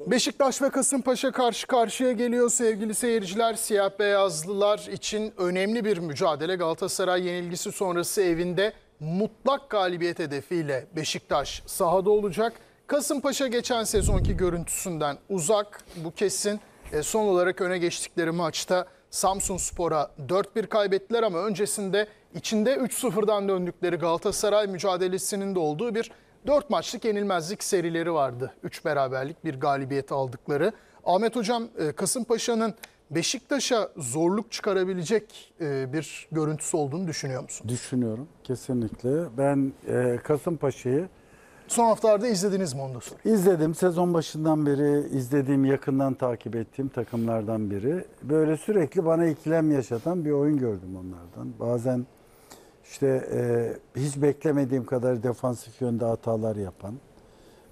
Beşiktaş ve Kasımpaşa karşı karşıya geliyor sevgili seyirciler. Siyah beyazlılar için önemli bir mücadele. Galatasaray yenilgisi sonrası evinde mutlak galibiyet hedefiyle Beşiktaş sahada olacak. Kasımpaşa geçen sezonki görüntüsünden uzak bu kesin. E, son olarak öne geçtikleri maçta Samsun Spor'a 4-1 kaybettiler ama öncesinde içinde 3-0'dan döndükleri Galatasaray mücadelesinin de olduğu bir 4 maçlık yenilmezlik serileri vardı. 3 beraberlik bir galibiyet aldıkları. Ahmet Hocam e, Kasımpaşa'nın Beşiktaş'a zorluk çıkarabilecek e, bir görüntüsü olduğunu düşünüyor musun? Düşünüyorum kesinlikle. Ben e, Kasımpaşa'yı Son haftalarda izlediniz mi onu da sorayım. izledim. Sezon başından beri izlediğim, yakından takip ettiğim takımlardan biri. Böyle sürekli bana ikilem yaşatan bir oyun gördüm onlardan. Bazen işte e, hiç beklemediğim kadar defansif yönde hatalar yapan,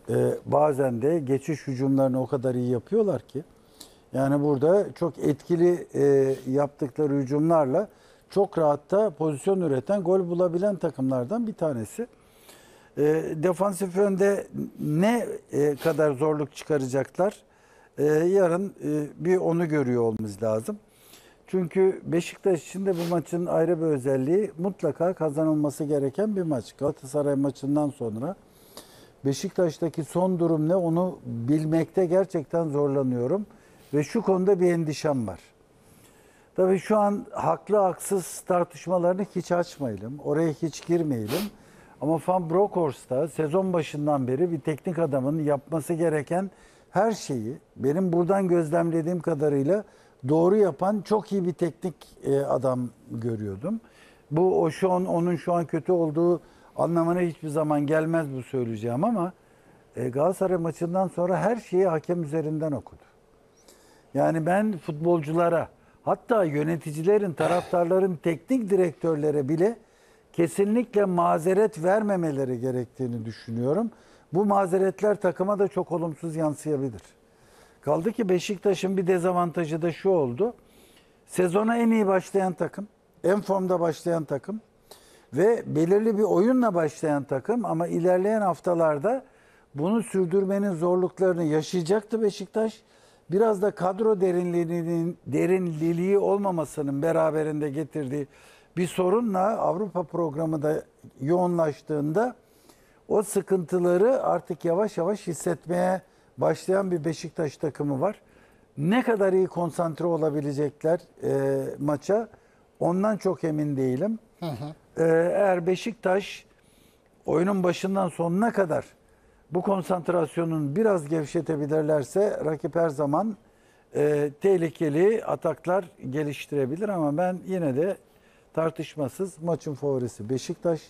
e, bazen de geçiş hücumlarını o kadar iyi yapıyorlar ki, yani burada çok etkili e, yaptıkları hücumlarla çok rahatta pozisyon üreten, gol bulabilen takımlardan bir tanesi. E, defansif yönde ne e, kadar zorluk çıkaracaklar? E, yarın e, bir onu görüyor olmamız lazım. Çünkü Beşiktaş için de bu maçın ayrı bir özelliği mutlaka kazanılması gereken bir maç. Galatasaray maçından sonra Beşiktaş'taki son durum ne onu bilmekte gerçekten zorlanıyorum. Ve şu konuda bir endişem var. Tabii şu an haklı haksız tartışmalarını hiç açmayalım. Oraya hiç girmeyelim. Ama Van Bronckhorst'ta sezon başından beri bir teknik adamın yapması gereken her şeyi benim buradan gözlemlediğim kadarıyla doğru yapan çok iyi bir teknik e, adam görüyordum. Bu o şu an onun şu an kötü olduğu anlamına hiçbir zaman gelmez bu söyleyeceğim ama e, Galatasaray maçından sonra her şeyi hakem üzerinden okudu. Yani ben futbolculara hatta yöneticilerin, taraftarların, teknik direktörlere bile kesinlikle mazeret vermemeleri gerektiğini düşünüyorum. Bu mazeretler takıma da çok olumsuz yansıyabilir. Kaldı ki Beşiktaş'ın bir dezavantajı da şu oldu. Sezona en iyi başlayan takım, en formda başlayan takım ve belirli bir oyunla başlayan takım ama ilerleyen haftalarda bunu sürdürmenin zorluklarını yaşayacaktı Beşiktaş. Biraz da kadro derinliğinin derinliliği olmamasının beraberinde getirdiği bir sorunla Avrupa programı da yoğunlaştığında o sıkıntıları artık yavaş yavaş hissetmeye başlayan bir Beşiktaş takımı var. Ne kadar iyi konsantre olabilecekler e, maça ondan çok emin değilim. E, eğer Beşiktaş oyunun başından sonuna kadar bu konsantrasyonun biraz gevşetebilirlerse rakip her zaman e, tehlikeli ataklar geliştirebilir ama ben yine de tartışmasız maçın favorisi Beşiktaş.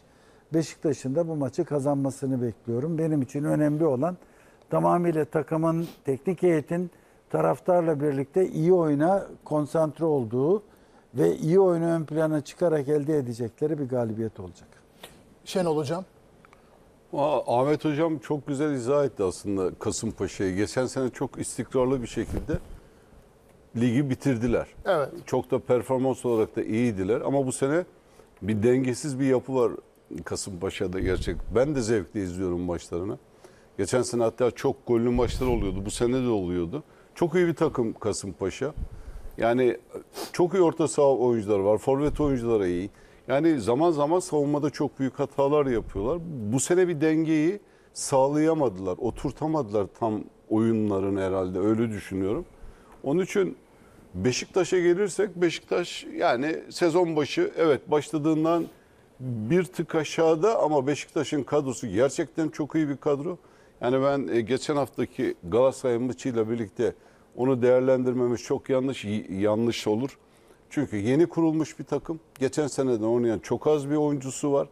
Beşiktaş'ın da bu maçı kazanmasını bekliyorum. Benim için önemli olan tamamıyla takımın, teknik heyetin taraftarla birlikte iyi oyuna konsantre olduğu ve iyi oyunu ön plana çıkarak elde edecekleri bir galibiyet olacak. Şenol Hocam. Aa, Ahmet Hocam çok güzel izah etti aslında Kasımpaşa'yı. Geçen sene çok istikrarlı bir şekilde ligi bitirdiler. Evet. Çok da performans olarak da iyiydiler ama bu sene bir dengesiz bir yapı var Kasımpaşa'da gerçek. Ben de zevkle izliyorum maçlarını. Geçen sene hatta çok gollü maçlar oluyordu. Bu sene de oluyordu. Çok iyi bir takım Kasımpaşa. Yani çok iyi orta saha oyuncular var. Forvet oyuncuları iyi. Yani zaman zaman savunmada çok büyük hatalar yapıyorlar. Bu sene bir dengeyi sağlayamadılar. Oturtamadılar tam oyunların herhalde. Öyle düşünüyorum. Onun için Beşiktaş'a gelirsek Beşiktaş yani sezon başı evet başladığından bir tık aşağıda ama Beşiktaş'ın kadrosu gerçekten çok iyi bir kadro. Yani ben e, geçen haftaki Galatasaray maçıyla birlikte onu değerlendirmemiz çok yanlış yanlış olur. Çünkü yeni kurulmuş bir takım. Geçen seneden oynayan çok az bir oyuncusu var.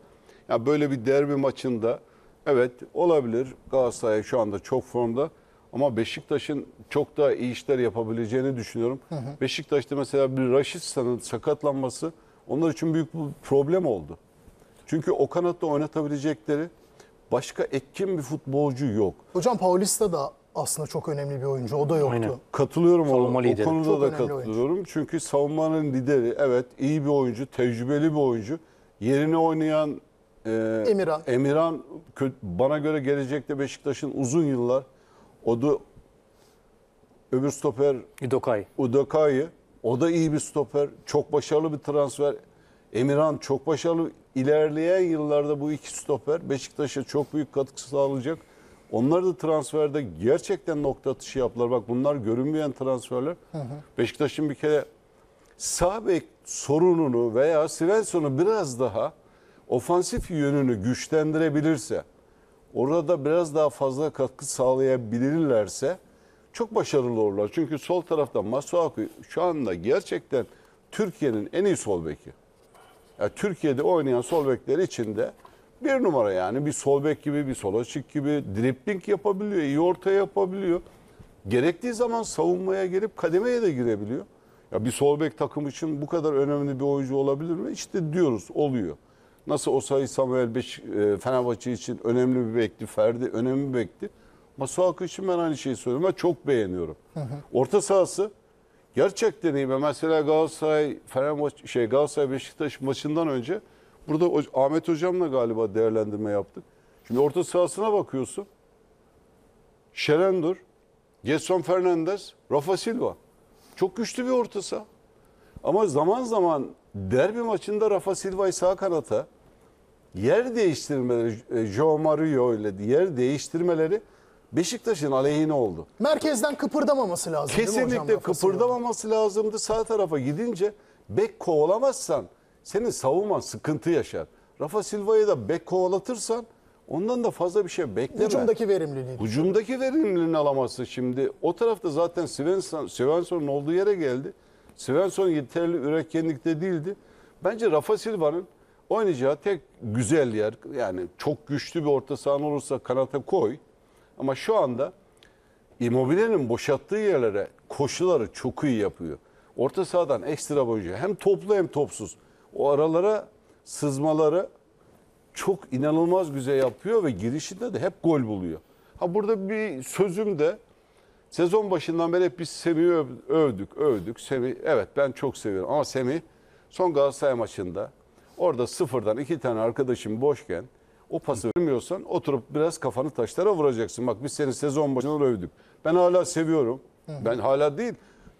Ya böyle bir derbi maçında evet olabilir. Galatasaray şu anda çok formda. Ama Beşiktaş'ın çok daha iyi işler yapabileceğini düşünüyorum. Beşiktaş'ta mesela bir Raşitsan'ın sakatlanması onlar için büyük bir problem oldu. Çünkü o kanatta oynatabilecekleri başka etkin bir futbolcu yok. Hocam Paulista da aslında çok önemli bir oyuncu. O da yoktu. Aynen. Katılıyorum Savunma ona. lideri. O konuda Çok da katılıyorum. Çünkü savunmanın lideri evet iyi bir oyuncu, tecrübeli bir oyuncu. Yerine oynayan e, Emirhan. Emirhan bana göre gelecekte Beşiktaş'ın uzun yıllar o da öbür stoper Udokay. Udoka'yı. O da iyi bir stoper. Çok başarılı bir transfer. Emirhan çok başarılı. İlerleyen yıllarda bu iki stoper Beşiktaş'a çok büyük katkı sağlayacak. Onlar da transferde gerçekten nokta atışı yaptılar. Bak bunlar görünmeyen transferler. Beşiktaş'ın bir kere sağ bek sorununu veya Svensson'u biraz daha ofansif yönünü güçlendirebilirse, orada biraz daha fazla katkı sağlayabilirlerse çok başarılı olurlar. Çünkü sol tarafta Masuaku şu anda gerçekten Türkiye'nin en iyi sol beki. Türkiye'de oynayan sol bekler içinde bir numara yani bir sol bek gibi bir sol açık gibi dripling yapabiliyor, iyi orta yapabiliyor. Gerektiği zaman savunmaya gelip kademeye de girebiliyor. Ya bir sol bek takım için bu kadar önemli bir oyuncu olabilir mi? İşte diyoruz oluyor. Nasıl Osayi Samuel Beş, e, Fenerbahçe için önemli bir bekti, Ferdi önemli bir bekti. Masuaku için ben aynı şeyi söylüyorum. Ben çok beğeniyorum. Orta sahası gerçekten iyi. Mesela Galatasaray Fenerbahçe şey Galatasaray Beşiktaş maçından önce burada Ahmet hocamla galiba değerlendirme yaptık. Şimdi orta sahasına bakıyorsun. Şerendur, Gerson Fernandez, Rafa Silva. Çok güçlü bir orta saha. Ama zaman zaman derbi maçında Rafa Silva'yı sağ kanata yer değiştirmeleri, e, Joao Mario ile yer değiştirmeleri Beşiktaş'ın aleyhine oldu. Merkezden kıpırdamaması lazım? Kesinlikle kıpırdamaması lazımdı. Sağ tarafa gidince bek kovalamazsan senin savunman sıkıntı yaşar. Rafa Silva'yı da bek kovalatırsan ondan da fazla bir şey bekleme. Hücumdaki verimliliği. Hücumdaki verimliliğini alamazsın şimdi. O tarafta zaten Svensson, Svensson'un olduğu yere geldi. Svensson yeterli üretkenlikte değildi. Bence Rafa Silva'nın oynayacağı tek güzel yer yani çok güçlü bir orta sahan olursa kanata koy. Ama şu anda Immobile'nin boşalttığı yerlere koşuları çok iyi yapıyor. Orta sahadan ekstra boyunca hem toplu hem topsuz. O aralara sızmaları çok inanılmaz güzel yapıyor ve girişinde de hep gol buluyor. Ha burada bir sözüm de sezon başından beri hep biz Semih'i öv- övdük, övdük. Semih, evet ben çok seviyorum ama Semih son Galatasaray maçında orada sıfırdan iki tane arkadaşım boşken o pası vermiyorsan oturup biraz kafanı taşlara vuracaksın. Bak biz seni sezon başından övdük. Ben hala seviyorum. Ben hala değil.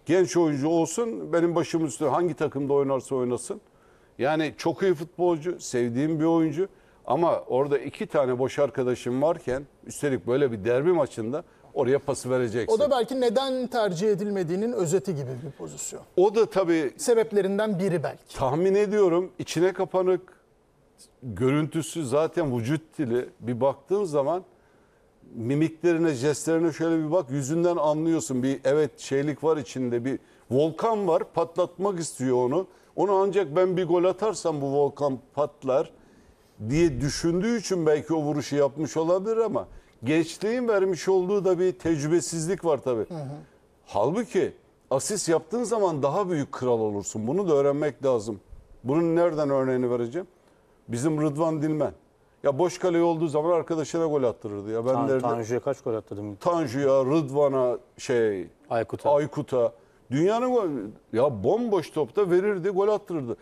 Genç oyuncu olsun benim başım üstüne hangi takımda oynarsa oynasın. Yani çok iyi futbolcu, sevdiğim bir oyuncu. Ama orada iki tane boş arkadaşım varken üstelik böyle bir derbi maçında oraya pası vereceksin. O da belki neden tercih edilmediğinin özeti gibi bir pozisyon. o da tabii Sebeplerinden biri belki. tahmin ediyorum içine kapanık görüntüsü zaten vücut dili bir baktığın zaman mimiklerine, jestlerine şöyle bir bak yüzünden anlıyorsun. Bir evet şeylik var içinde bir volkan var patlatmak istiyor onu. Onu ancak ben bir gol atarsam bu volkan patlar diye düşündüğü için belki o vuruşu yapmış olabilir ama gençliğin vermiş olduğu da bir tecrübesizlik var tabii. Halbuki asist yaptığın zaman daha büyük kral olursun. Bunu da öğrenmek lazım. Bunun nereden örneğini vereceğim? Bizim Rıdvan Dilmen. Ya boş kale olduğu zaman arkadaşına gol attırırdı ya. Ben Tan nerede? Tanju'ya kaç gol attırdım? Tanju'ya, Rıdvan'a, şey, Aykut'a. Aykut'a. Dünyanın gol- ya bomboş topta verirdi, gol attırırdı.